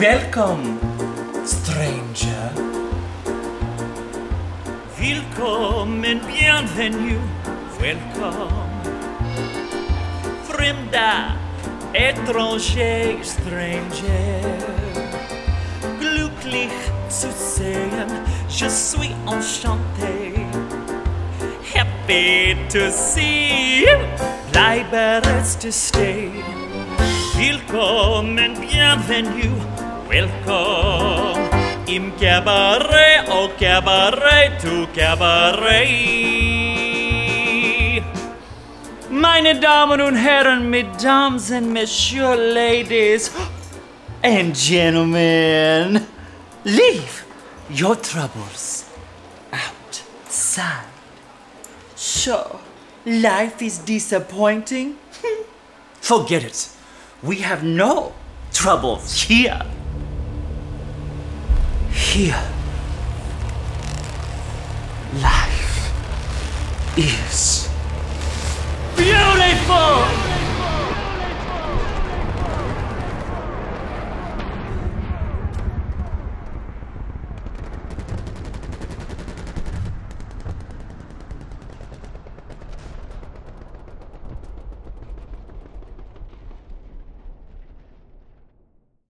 Welcome, stranger. Willkommen, bienvenue, welcome. Fremda, étranger, stranger. Glücklich zu sehen, je suis enchanté. Happy to see you, bleibe to stay. Willkommen, bienvenue, welcome. Im Cabaret, au Cabaret, to Cabaret. Meine Damen und Herren, Mesdames and Messieurs, Ladies and Gentlemen, leave your troubles outside. So, life is disappointing? Forget it. We have no troubles here. Here, life is